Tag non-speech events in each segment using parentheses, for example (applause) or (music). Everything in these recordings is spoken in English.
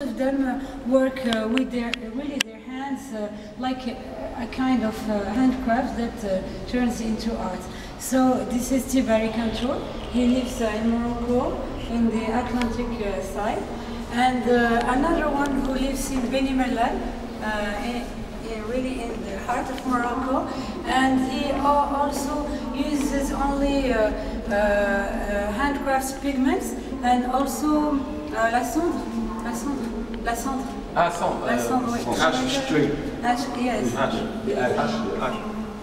of them uh, work uh, with their really their hands uh, like a, a kind of uh, handcraft that uh, turns into art. So this is Tibari Kantour. He lives uh, in Morocco in the Atlantic side. And another one who lives in Beni Mellal, really in the heart of Morocco. And he also uses only handcrafts pigments and also la cendre. La cendre. La cendre. Ah, cendre. La euh, cendre, oui. H-string. Ash, yes. H. H.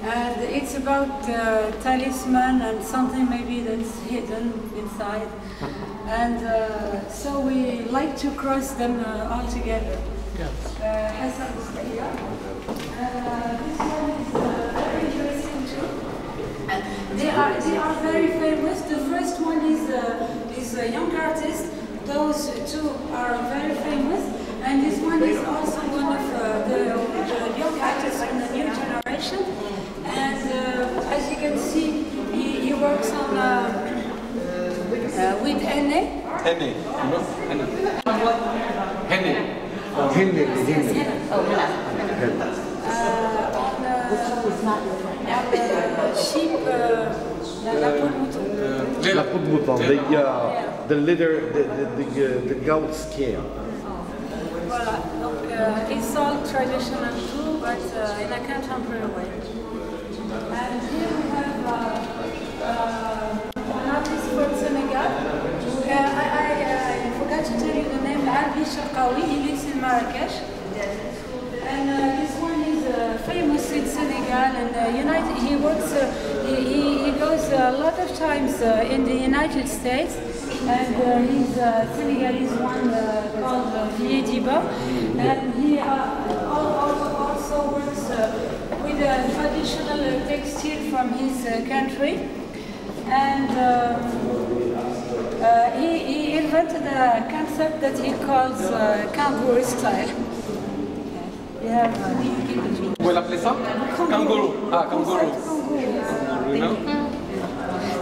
And it's about uh, talisman and something maybe that's hidden inside. (laughs) and uh, so we like to cross them uh, all together. Yes. Uh, Hassan. Uh, this one is uh, very interesting too. And they are they are very famous. The first one is uh, is a young artist. Those two are very famous. And this one is also one of uh, the, the young artists in the new generation. And uh, as you can see, he, he works on uh, uh, with Ene. Henny. You know? Henny. Henny. Hindi, hindi. Uh, on uh, on uh, sheep, uh, la, la peau de mouton. La peau de mouton, the, uh, the leather, the, the, the, uh, the goat skin. Well, donc uh, it's all traditional too, but uh, in a contemporary way. And here we have uh, uh, an artist from Senegal. Uh, I, I, I forgot to tell you the name, Albi Sharqawi. He lives in Marrakesh. And uh, this one is uh, famous in Senegal and uh, United. He works. Uh, he, he, he goes a lot of times uh, in the United States, and uh, he's uh, Senegalese one uh, called uh, Viyé Diba, and he uh, al- al- also works uh, with a traditional uh, textile from his uh, country, and. Um, uh, he, he invented a concept that he calls uh, kangaroo style. Uh, Vous pouvez l'appeler ça. Ah, kangourou.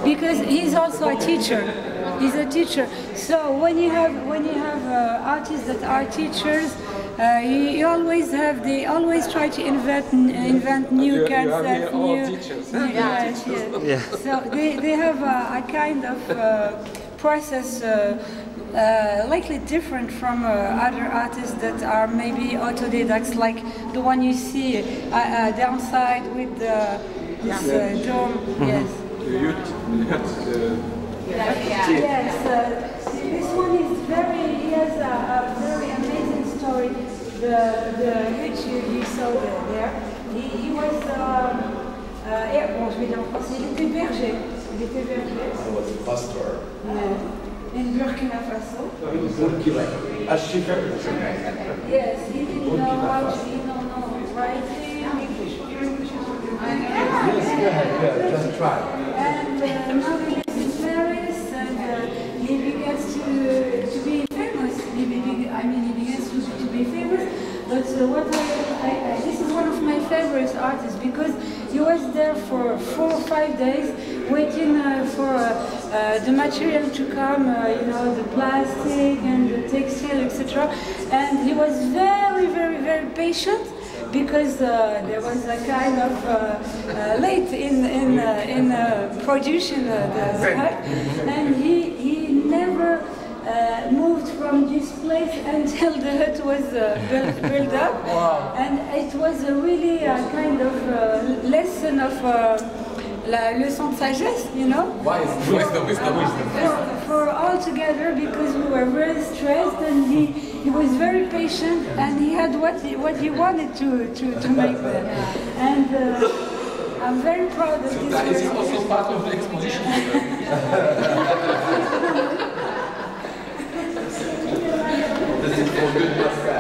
Because he's also a teacher. He's a teacher. So when you have when you have uh, artists that are teachers, uh, you, you always have they always try to invent invent new You- you have concepts. here all new, teachers. new- yes, yes. (laughs) So they, they have a, a kind of uh, process. Uh, uh, likely different from uh, other artists that are maybe autodidacts, like the one you see uh, uh, downside with the, this uh, dome. Yes. Youth. Youth. Yes, uh, this one is very, he has a, a very amazing story. The, the huge you, you saw the- there, he, he was, um, uh, yeah, bon, je vais dire en français, il était berger. Il était berger. I was a pastor. Yeah. In Burkina Faso. Burkina. Ashika. Yes, he didn't know how to, he don't know writing. Yes, go ahead, yeah, just try. And uh, now he lives in Paris, and uh, he begins to to be famous. He be, I mean, he begins to, to be famous. But uh, what I, I, I, this is one of my favorite artists because he was there for four or five days waiting uh, for uh, uh, the material to come, uh, you know, the plastic and the textile, etc. And he was very, very, very patient because uh, there was a kind of uh, uh, late in in uh, in uh, production uh, the, the and he uh, moved from this place (laughs) until the hut was uh, built, built up, (laughs) and it was a really uh, kind of uh, lesson of. Uh, La leçon de sagesse, you know? Wisdom, wisdom, wisdom. for, for all together because we were very stressed and he, he was very patient and he had what he, what he wanted to, to, to make there. And uh, I'm very proud of this That is also part of the exposition. (laughs) respondendo nas caras.